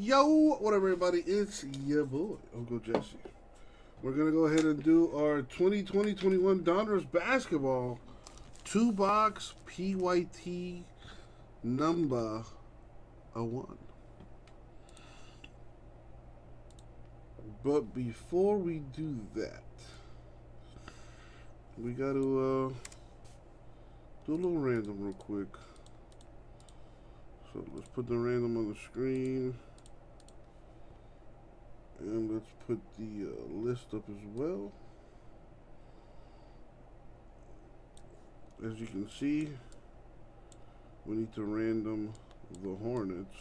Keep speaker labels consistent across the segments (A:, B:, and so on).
A: Yo, what up, everybody? It's your boy, Uncle Jesse. We're going to go ahead and do our 2020-21 Donruss Basketball two-box PYT number a one. But before we do that, we got to uh, do a little random real quick. So let's put the random on the screen. And let's put the uh, list up as well. As you can see, we need to random the Hornets.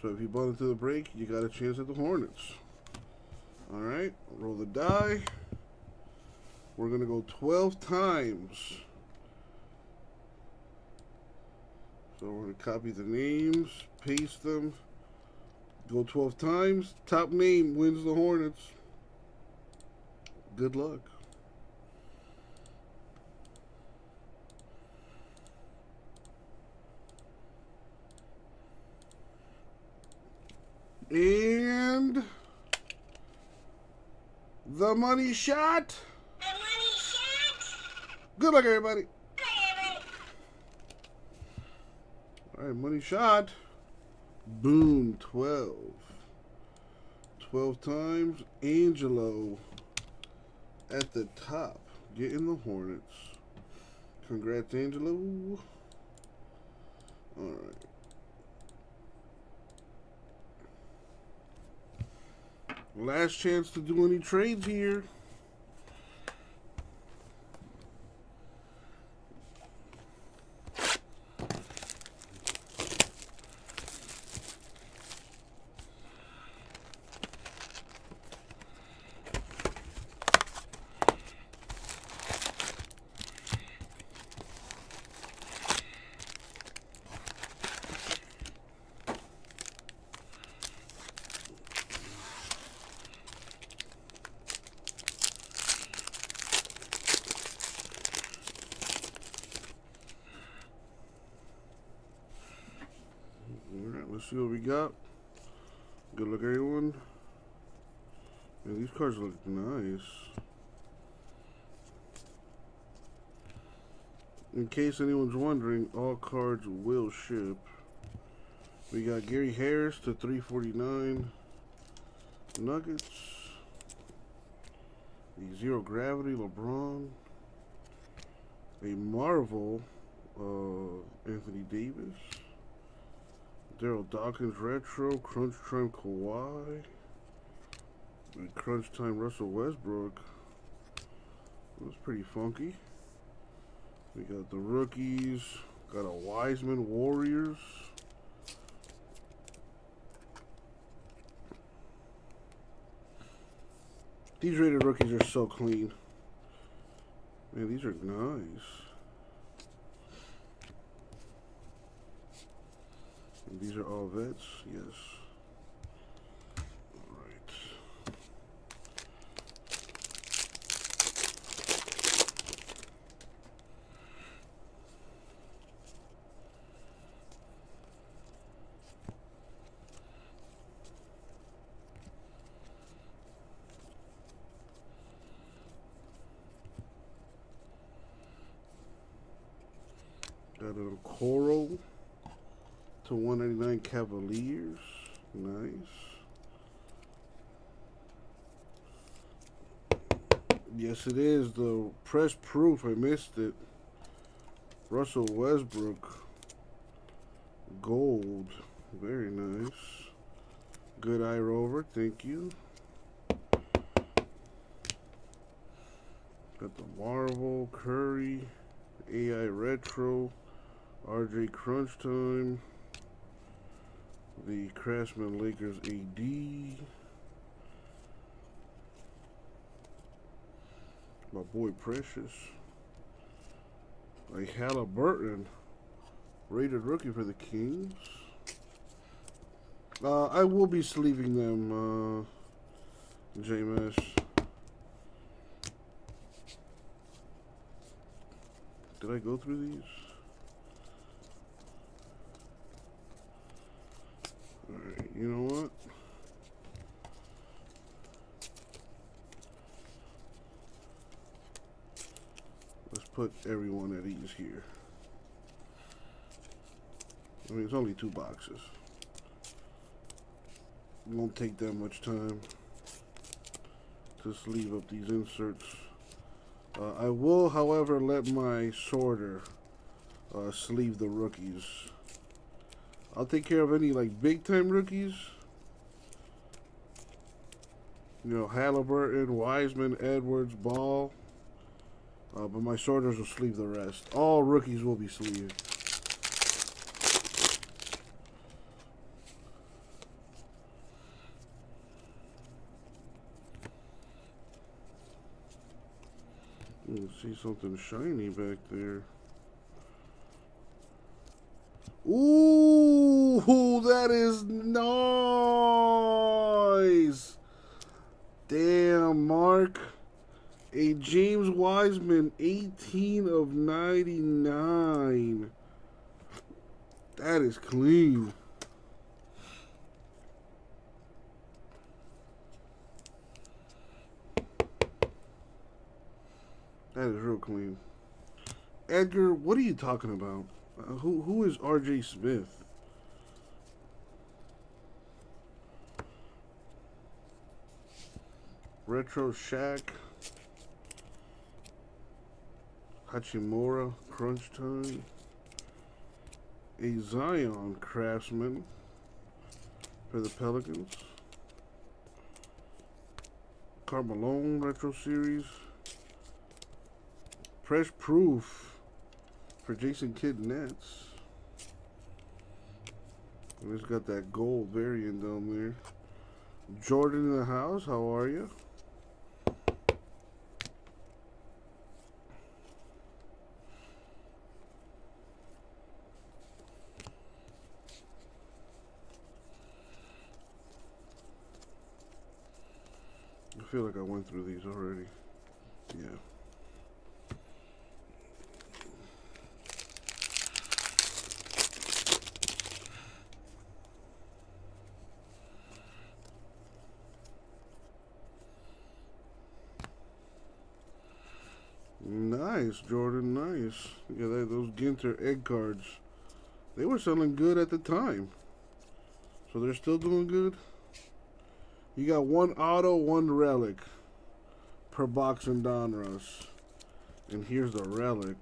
A: So if you bought into the break, you got a chance at the Hornets. Alright, roll the die. We're going to go 12 times. So we're going to copy the names, paste them, go 12 times. Top name wins the Hornets. Good luck. And the money shot.
B: The money shot.
A: Good luck, everybody.
B: Good, everybody.
A: All right, money shot. Boom, 12. 12 times. Angelo at the top, getting the Hornets. Congrats, Angelo. All right. Last chance to do any trades here. All right, let's see what we got. Good luck, everyone. Nice. In case anyone's wondering, all cards will ship. We got Gary Harris to 349 Nuggets. The Zero Gravity LeBron. A Marvel uh, Anthony Davis. Darryl Dawkins Retro, Crunch Time Kawhi, Crunch Time Russell Westbrook. That's pretty funky. We got the rookies, got a Wiseman Warriors. These rated rookies are so clean. Man, these are nice. And these are all vets, yes. Got a coral to 199 Cavaliers. Nice. Yes, it is. The press proof. I missed it. Russell Westbrook. Gold. Very nice. Good eye rover. Thank you. Got the Marvel, Curry, AI Retro, RJ Crunch Time the Craftsman Lakers AD. My boy Precious. A Halliburton rated rookie for the Kings. Uh, I will be sleeving them, uh, JMS. Did I go through these? Alright. You know what? Let's put everyone at ease here. I mean, it's only two boxes. It won't take that much time to sleeve up these inserts. Uh, I will, however, let my sorter uh, sleeve the rookies. I'll take care of any like big time rookies. You know, Halliburton, Wiseman, Edwards, Ball. Uh, but my sorters will sleeve the rest. All rookies will be sleeved. You see something shiny back there. Ooh, that is nice. Damn, Mark. A James Wiseman, 18 of 99. That is clean. That is real clean. Edgar, what are you talking about? Uh, who who is R.J. Smith? Retro Shack. Hachimura, Crunch Time. A Zion Craftsman for the Pelicans. Carmelone Retro Series. Press Proof for Jason Kidd Nets. We just got that gold variant down there. Jordan in the house, how are you? I went through these already. Yeah. Nice, Jordan. Nice. Yeah, that, those Ginter egg cards. They were selling good at the time. So they're still doing good. You got one auto, one relic per box in Donruss. And here's the relic.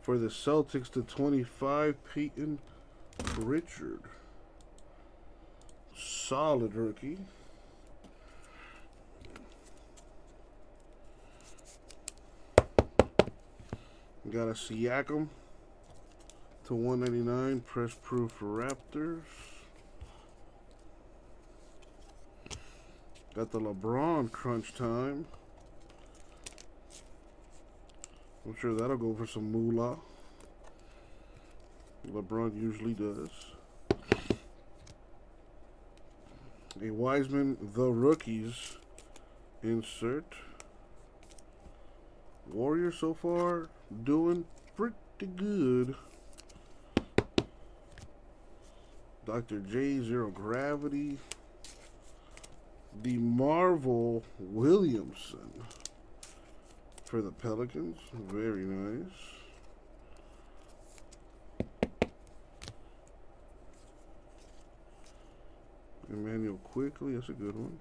A: For the Celtics to 25, Peyton Pritchard. Solid rookie. Got a Siakam to 199 press proof Raptors. Got the LeBron crunch time. I'm sure that'll go for some moolah. LeBron usually does. A Wiseman, the rookies insert. Warrior so far doing pretty good. Dr. J, Zero Gravity. The Marvel Williamson for the Pelicans. Very nice. Immanuel Quickley, that's a good one.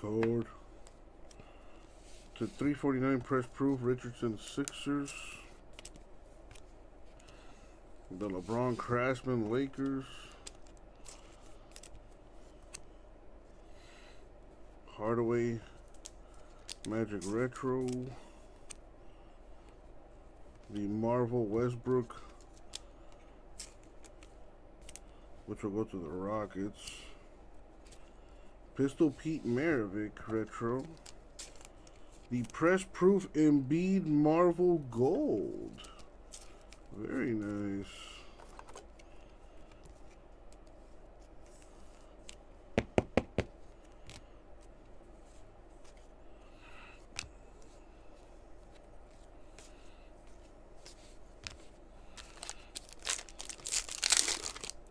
A: Card. To 349 press proof Richardson Sixers. The LeBron Craftsman Lakers. Hardaway Magic Retro. The Marvel Westbrook. Which will go to the Rockets. Pistol Pete Maravich Retro The press proof Embiid Marvel Gold. Very nice.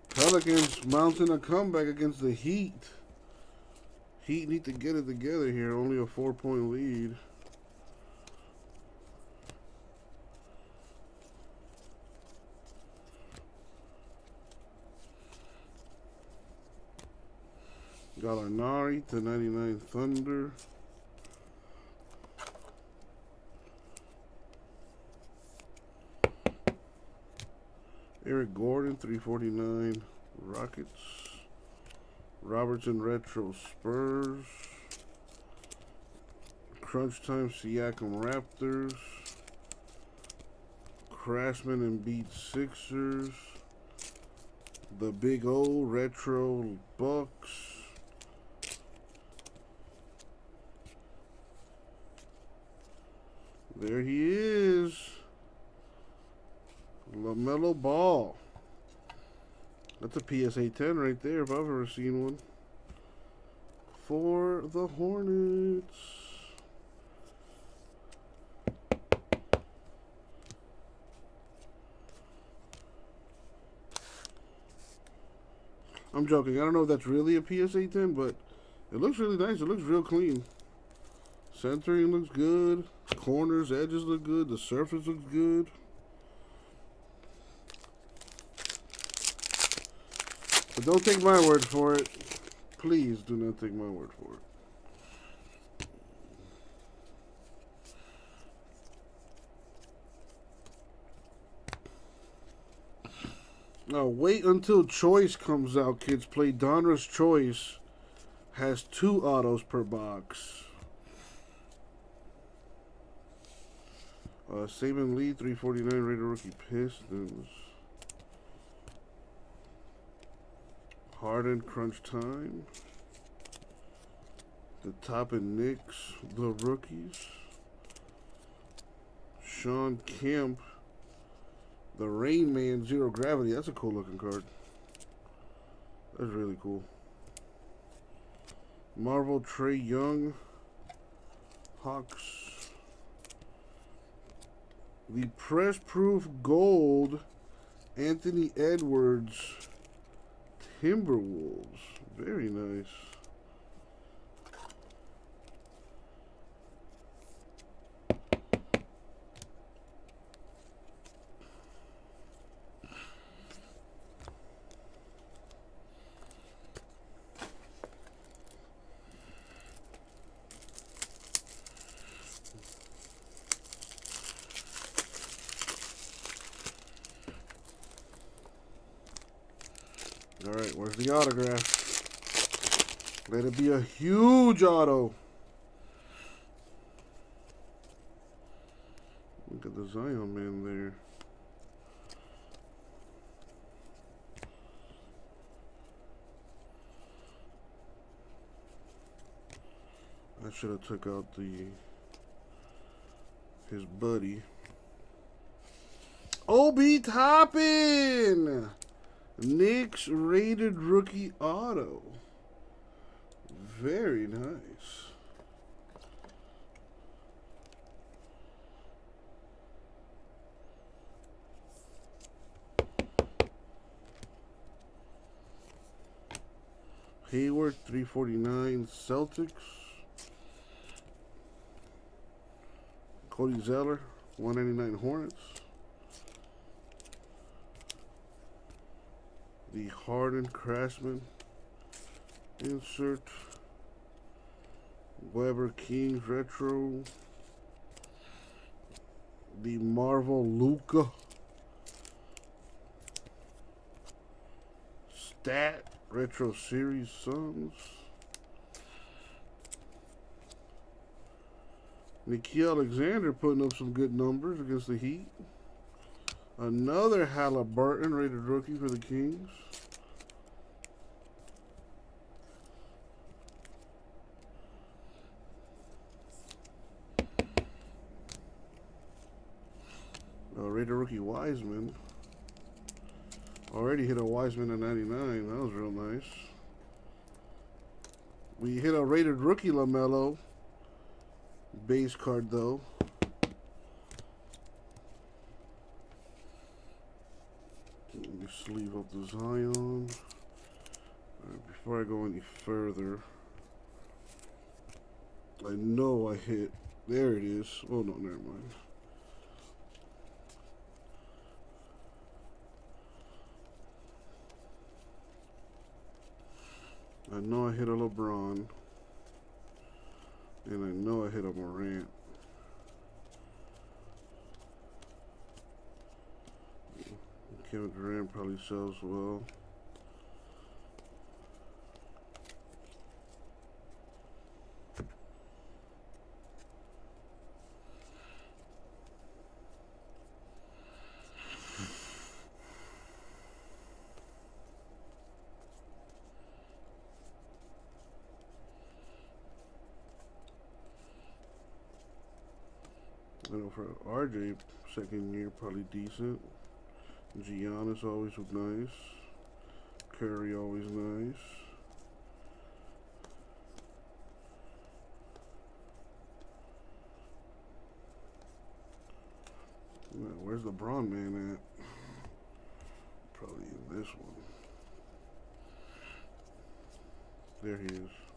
A: Pelicans mounting a comeback against the Heat. Heat need to get it together here. Only a four point lead. Gallinari to 99 Thunder. Eric Gordon, 349 Rockets. Robertson Retro Spurs. Crunch Time Siakam Raptors. Craftsman Embiid Sixers. The Big O Retro Bucks. There he is. LaMelo Ball. That's a PSA 10 right there if I've ever seen one. For the Hornets. I'm joking. I don't know if that's really a PSA 10, but it looks really nice. It looks real clean. Centering looks good. Corners, edges look good. The surface looks good. But don't take my word for it. Please do not take my word for it. Now wait until Choice comes out, kids. Play Donruss Choice. Has two autos per box. Uh, Saben Lee, 349 rated rookie Pistons. Harden crunch time. The Toppin Knicks, the rookies. Shawn Kemp, the Rain Man Zero Gravity. That's a cool looking card. That's really cool. Marvel Trae Young, Hawks. The press proof gold, Anthony Edwards. Timberwolves. Very nice. All right, where's the autograph? Let it be a huge auto. Look at the Zion man there. I should have took out the his buddy. Obi Toppin! Knicks rated rookie auto. Very nice. Hayward 349 Celtics. Cody Zeller 199 Hornets. The Harden Craftsman insert Webber Kings Retro the Marvel Luka Stat Retro Series Suns Nickeil Alexander putting up some good numbers against the Heat Another Halliburton rated rookie for the Kings. Raider rookie Wiseman. Already hit a Wiseman at 99. That was real nice. We hit a rated rookie LaMelo. Base card though. Let me sleeve up the Zion. Right, before I go any further, I know I hit. There it is. Oh no, never mind. I know I hit a LeBron. And I know I hit a Morant. Kevin Durant probably sells well. I know for RJ, second year probably decent. Giannis always look nice. Curry always nice. Where's the Braun man at? Probably in this one. There he is.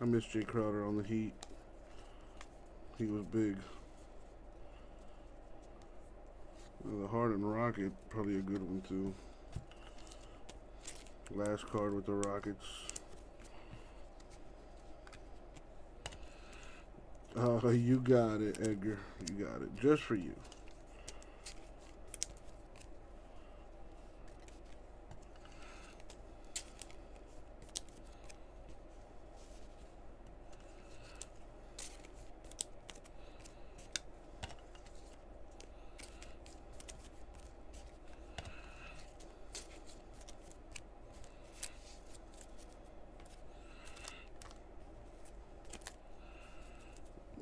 A: I miss Jae Crowder on the Heat. He was big. Uh, the Harden Rocket, probably a good one too. Last card with the Rockets. Oh, you got it, Edgar. You got it. Just for you.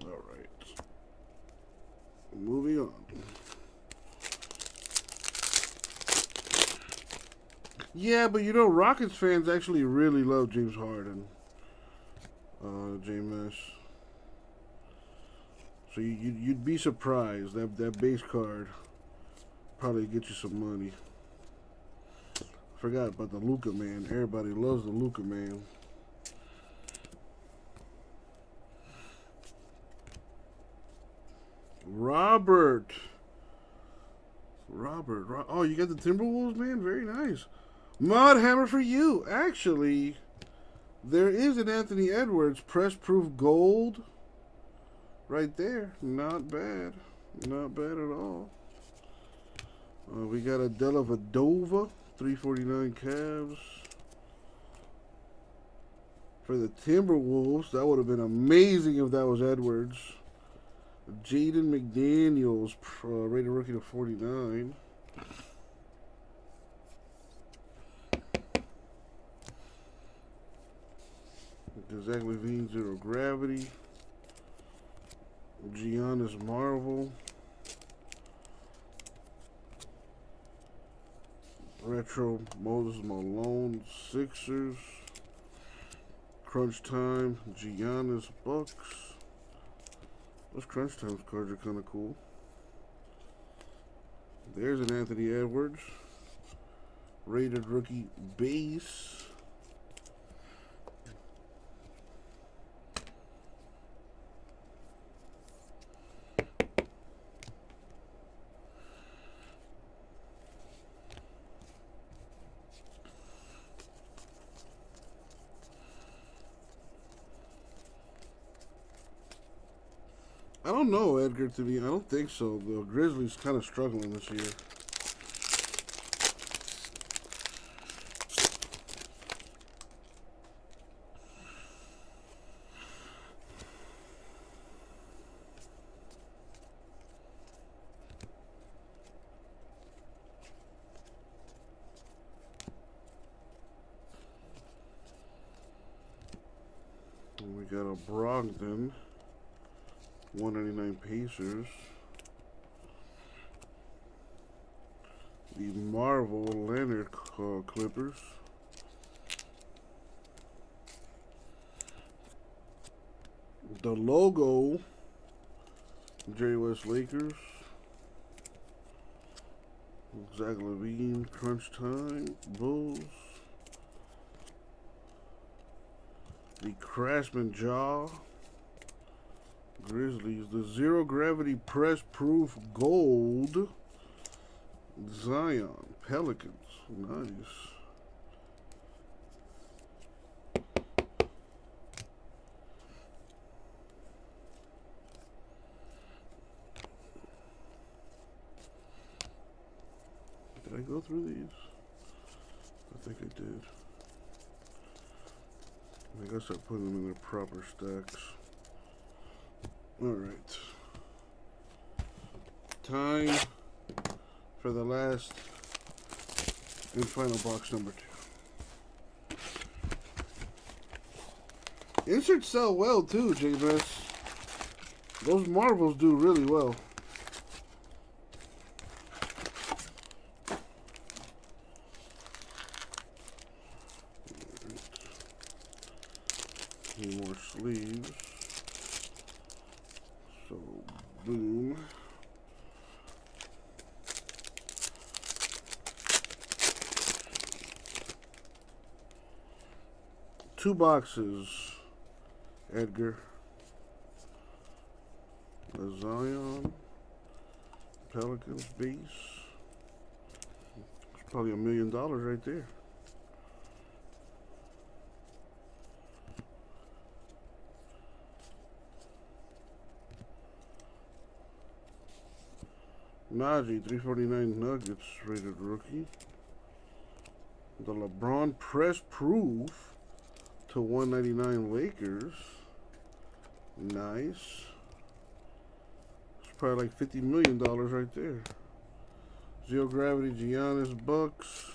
A: All right. Moving on. Yeah, but you know, Rockets fans actually really love James Harden. Uh, James. So you, you'd, you'd be surprised that that base card probably get you some money. Forgot about the Luka man. Everybody loves the Luka man. Robert. Robert. Ro- oh, you got the Timberwolves, man? Very nice. Mod Hammer for you. Actually, there is an Anthony Edwards press proof gold right there. Not bad. Not bad at all. Uh, we got a Dellavedova, 349 Cavs. For the Timberwolves, that would have been amazing if that was Edwards. Jaden McDaniels, uh, rated rookie to 49. Zach LaVine, Zero Gravity. Giannis Marvel. Retro Moses Malone, Sixers. Crunch Time, Giannis Bucks. Those Crunch Times cards are kind of cool. There's an Anthony Edwards. Rated rookie base. Don't know, Edgar, to be I don't think so. The Grizzlies kind of struggling this year. uh, Brogdon. 199 Pacers. The Marvel Leonard uh, Clippers. The logo Jerry West Lakers. Zach LaVine, Crunch Time, Bulls. The Craftsman Ja, Grizzlies. The Zero Gravity Press Proof Gold, Zion, Pelicans. Nice. Did I go through these? I think I did. I guess I put them in their proper stacks. Alright. Time for the last and final box number two. Inserts sell well too, JBS. Those marbles do really well. Any more sleeves. So, boom. Two boxes, Edgar. The Zion. Pelicans base. It's probably a million dollars right there. Nnaji, 349 Nuggets, rated rookie. The LeBron press proof to 199 Lakers. Nice. It's probably like $50 million right there. Zero Gravity Giannis Bucks.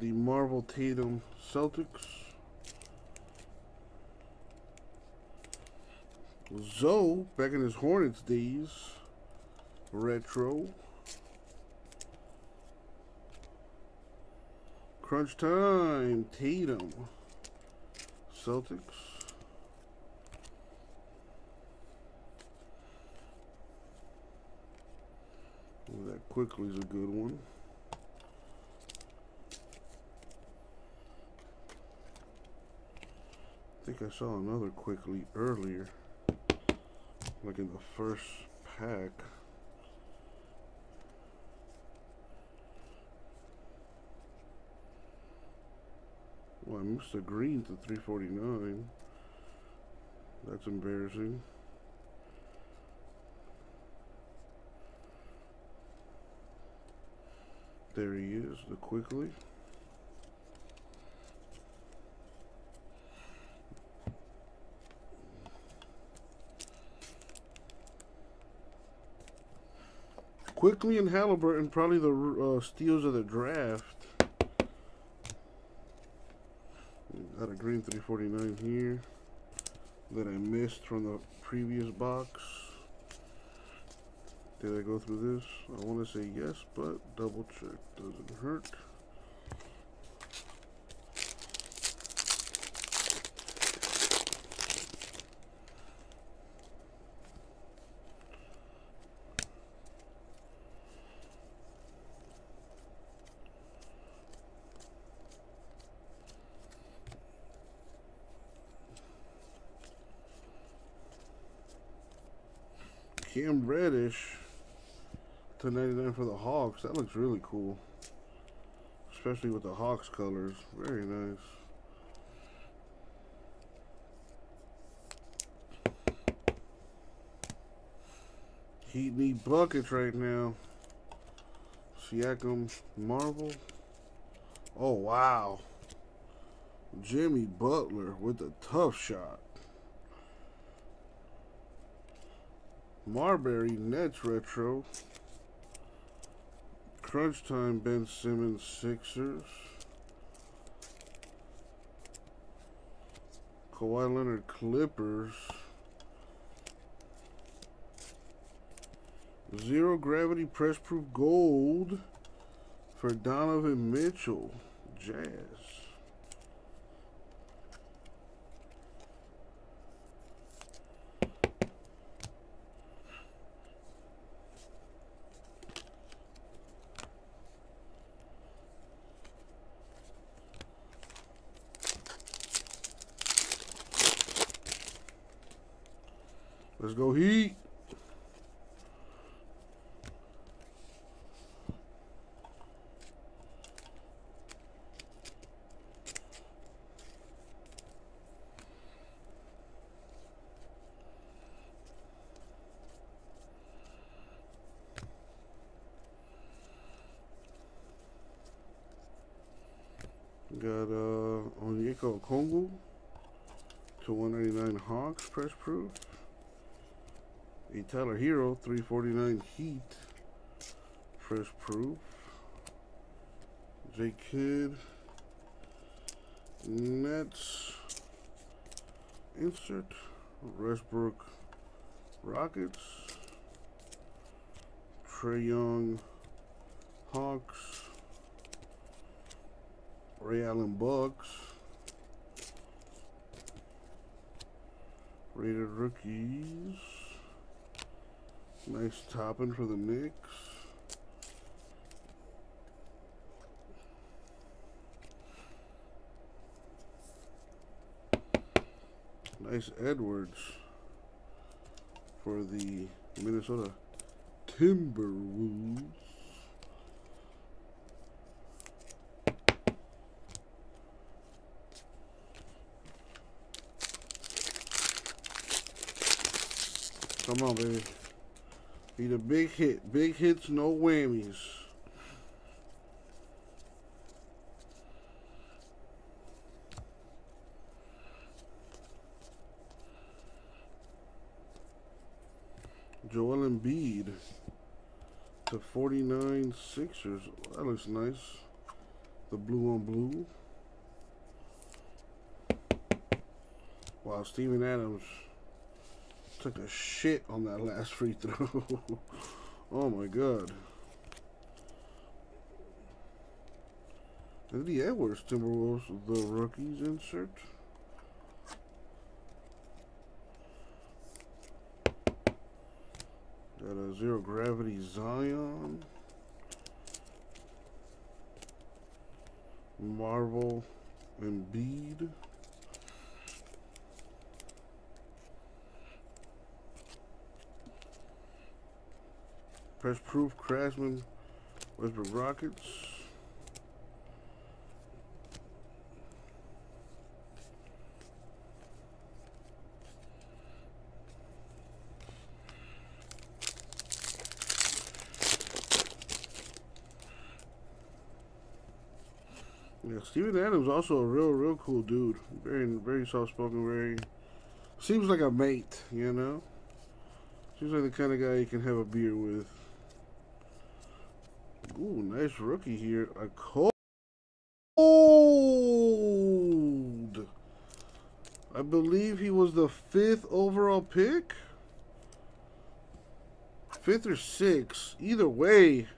A: The Marvel Tatum Celtics. Zoe, back in his Hornets days. Retro. Crunch time. Tatum. Celtics. Ooh, that Quickley is a good one. I think I saw another Quickley earlier. Like in the first pack. Well, I missed a green to 349. That's embarrassing. There he is, the Quickley. Quickley and Halliburton, probably the uh, steals of the draft. A green 349 here that I missed from the previous box. Did I go through this? I want to say yes, but double check. Doesn't hurt. Reddish to 99 for the Hawks. That looks really cool. Especially with the Hawks colors. Very nice. Heat need buckets right now. Siakam Marvel. Oh, wow. Jimmy Butler with a tough shot. Marbury Nets Retro. Crunch Time Ben Simmons Sixers. Kawhi Leonard Clippers. Zero gravity press proof gold for Donovan Mitchell. Jazz. Let's go Heat. Got uh Onyeka Okongwu to 199 Hawks press proof. A Tyler Herro 349 Heat. Press proof. J Kidd Nets. Insert. Westbrook. Rockets. Trae Young. Hawks. Ray Allen Bucks Rated rookies Nice Toppin for the Knicks. Nice Edwards for the Minnesota Timberwolves. Come on, baby. Need a big hit. Big hits, no whammies. Joel Embiid to 49 Sixers. That looks nice. The blue on blue. Wow, Steven Adams took a shit on that last free throw. oh my god. Eddie Edwards, Timberwolves, the rookies insert. Got a zero gravity Zion. Marvel Embiid. Press Proof, Craftsman, Westbrook Rockets. Yeah, Steven Adams also a real, real cool dude. Very, very soft-spoken. Very seems like a mate, you know. Seems like the kind of guy you can have a beer with. Ooh, nice rookie here. A cold. I believe he was the fifth overall pick. Fifth or sixth. Either way,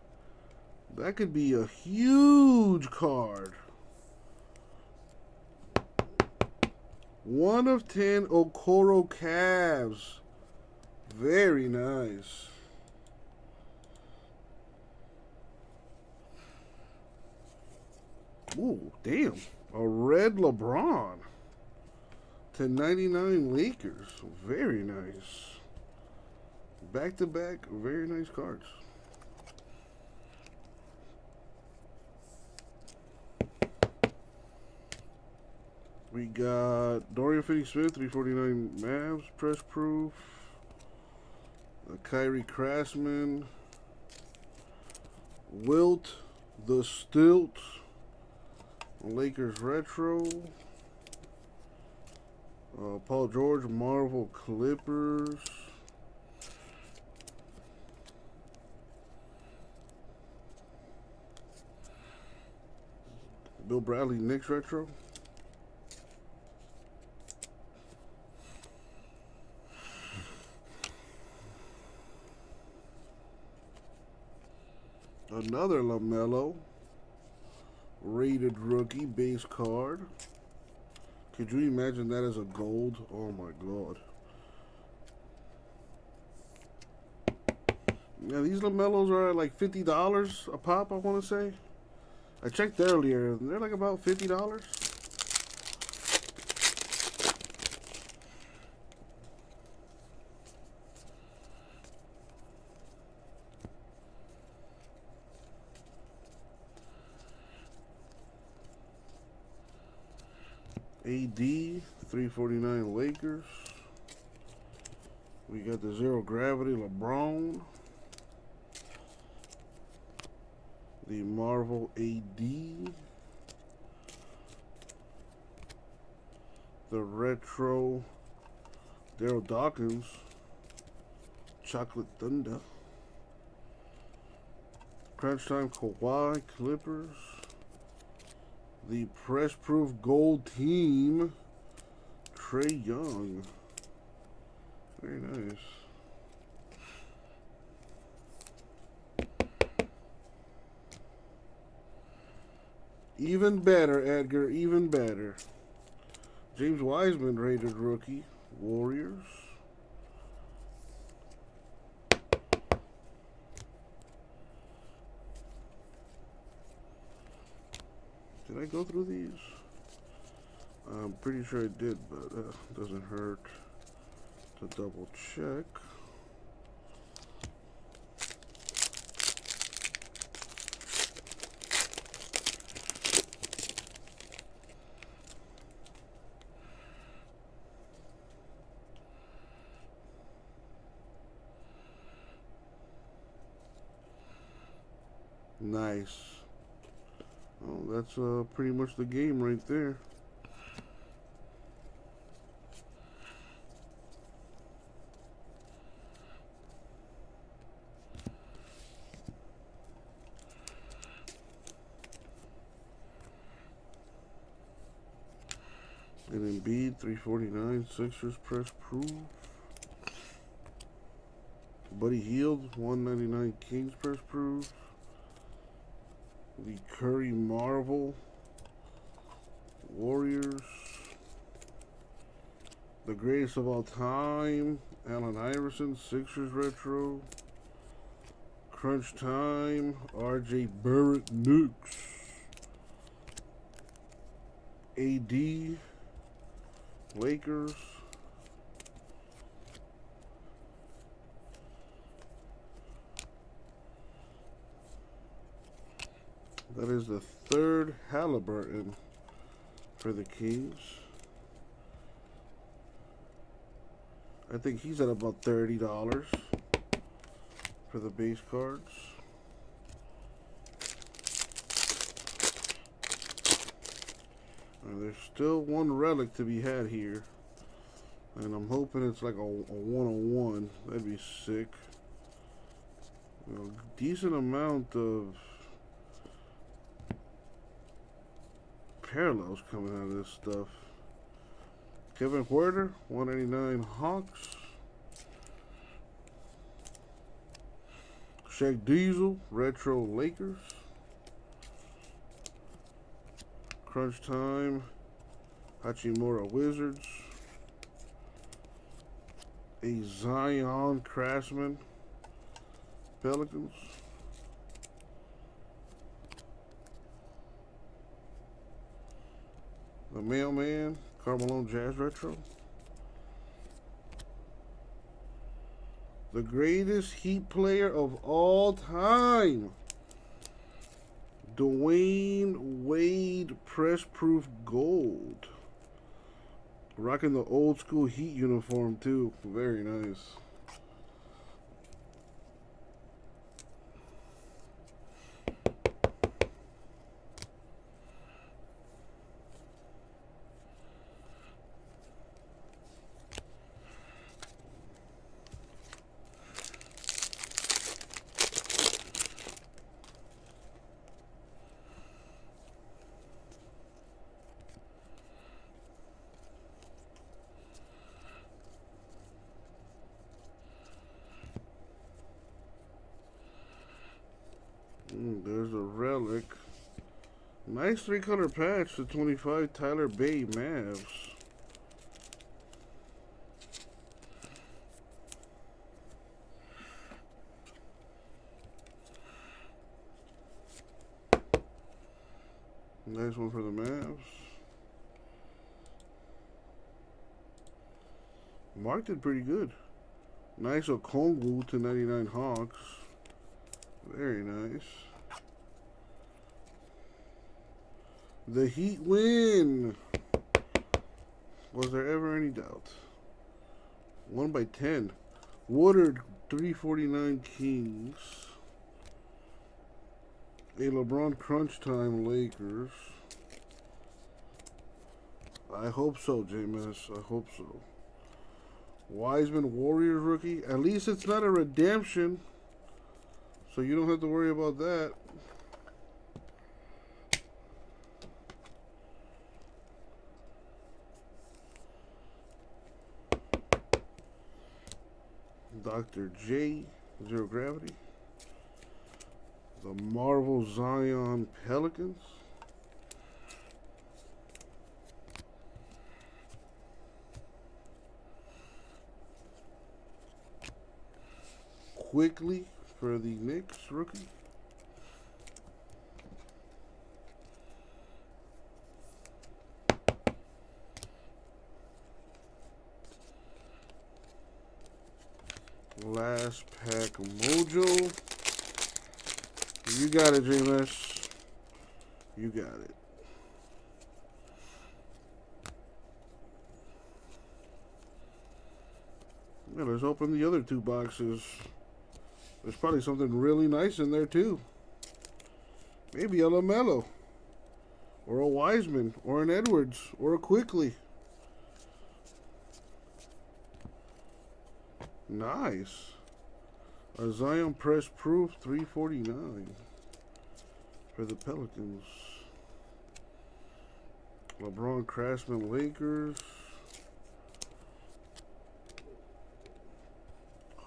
A: that could be a huge card. One of ten Okoro Cavs. Very nice. Ooh, damn. A red LeBron. To 99 Lakers. Very nice. Back to back, very nice cards. We got Dorian Finney-Smith, 349 Mavs, press proof. A Kyrie Craftsman. Wilt, the Stilt. Lakers Retro. Uh, Paul George, Marvel Clippers. Bill Bradley, Knicks Retro. Another LaMelo. Rated rookie base card. Could you imagine that as a gold? Oh my god. Yeah, these LaMelos are like $50 a pop, I want to say. I checked earlier, they're like about $50. AD, 349 Lakers. We got the zero gravity LeBron. The Marvel AD. The retro Darryl Dawkins. Chocolate Thunder. Crunch Time Kawhi Clippers the press proof gold team Trae Young. Very nice. Even better, Edgar. Even better. James Wiseman rated rookie. Warriors. Did I go through these? I'm pretty sure I did, but uh, doesn't hurt to double check. Nice. That's uh, pretty much the game right there. And Embiid, 349, Sixers press proof. Buddy Hield, 199 Kings press proof the Curry Marvel Warriors. The greatest of all time, Allen Iverson, Sixers Retro. Crunch Time, RJ Barrett Nukes, AD, Lakers. That is the third Halliburton for the Kings. I think he's at about $30 for the base cards. And there's still one relic to be had here. And I'm hoping it's like a, a one-on-one. That'd be sick. A decent amount of parallels coming out of this stuff. Kevin Huerter, 189 Hawks. Shaq Diesel, Retro Lakers. Crunch Time, Hachimura Wizards. A Zion Craftsman, Pelicans. The Mailman, Karl Malone Jazz Retro. The greatest Heat player of all time. Dwyane Wade Press Proof Gold. Rocking the old school Heat uniform too. Very nice. Nice three color patch to 25 Tyler Bey Mavs. Nice one for the Mavs. Mark did pretty good. Nice Okongwu to 99 Hawks. Very nice. The Heat win. Was there ever any doubt? One by 10. Woodard 349 Kings. A LeBron crunch time Lakers. I hope so, Jameis. I hope so. Wiseman Warriors rookie. At least it's not a redemption. So you don't have to worry about that. Dr. J, Zero Gravity. The Marvel Zion Pelicans. Quickley for the Knicks rookie. Last pack Mojo. You got it, James. You got it. Yeah, let's open the other two boxes. There's probably something really nice in there, too. Maybe a LaMelo. Or a Wiseman. Or an Edwards. Or a Quickley. Nice. A Zion Press Proof 349 for the Pelicans. LeBron Craftsman Lakers.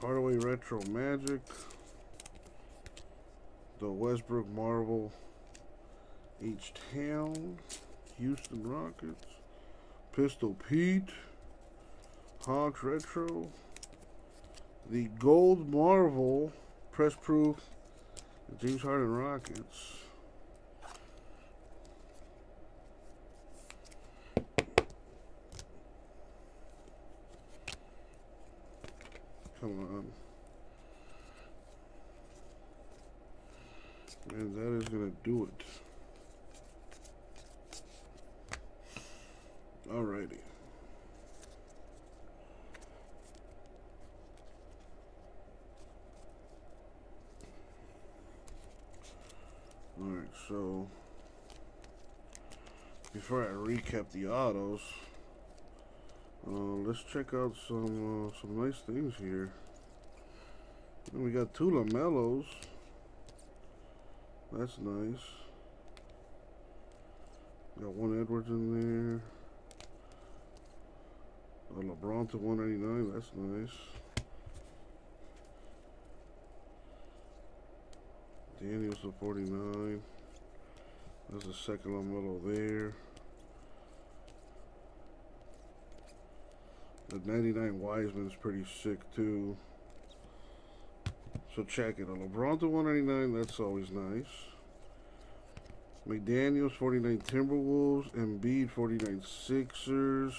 A: Hardaway Retro Magic. The Westbrook Marvel H Town. Houston Rockets. Pistol Pete. Hawks Retro the Gold Marvel Press Proof James Harden Rockets. Come on. And that is going to do it. Alrighty. Alright, so before I recap the autos, uh, let's check out some uh, some nice things here. And we got two LaMelos. That's nice. Got one Edwards in there. A LeBron to 199. That's nice. Daniels to 49. There's a second LaMelo there. The 99 Wiseman's pretty sick too. So check it. A LeBron to 199, that's always nice. McDaniels 49 Timberwolves. Embiid 49 Sixers.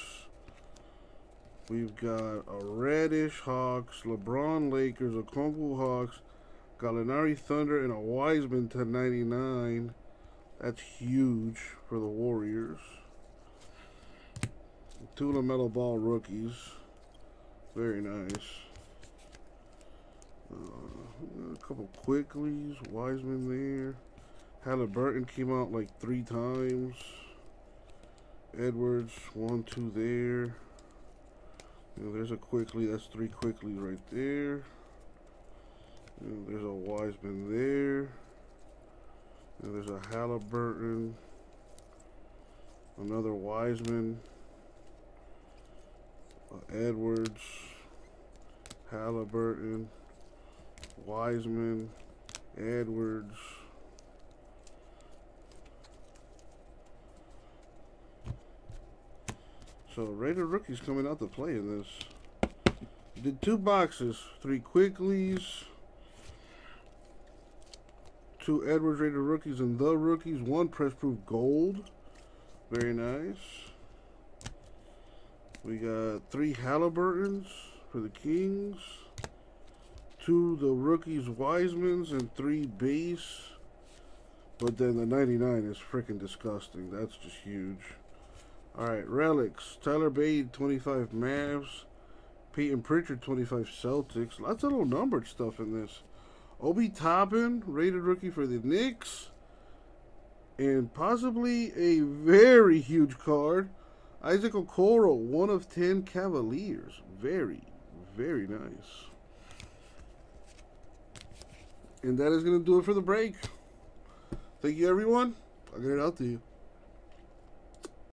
A: We've got a Reddish Hawks, LeBron Lakers, a Okongwu Hawks, Gallinari Thunder, and a Wiseman to 99. That's huge for the Warriors. Two of the metal Ball rookies. Very nice. Uh, a couple Quickleys. Wiseman there. Halliburton came out like three times. Edwards, one, two there. You know, there's a Quickley. That's three Quickley right there. You know, there's a Wiseman there. And there's a Halliburton, another Wiseman, Edwards, Halliburton, Wiseman, Edwards. So Raider rookies coming out to play in this. Did two boxes, three Quickleys two Edwards rated rookies and the rookies, one press proof gold. Very nice. We got three Halliburtons for the Kings, two the rookies Wisemans, and three base. But then the 99 is freaking disgusting. That's just huge. Alright, relics. Tyler Bey, 25 Mavs. Payton Pritchard, 25 Celtics. Lots of little numbered stuff in this. Obi Toppin, rated rookie for the Knicks. And possibly a very huge card. Isaac Okoro, 1 of 10 Cavaliers. Very, very nice. And that is going to do it for the break. Thank you, everyone. I'll get it out to you.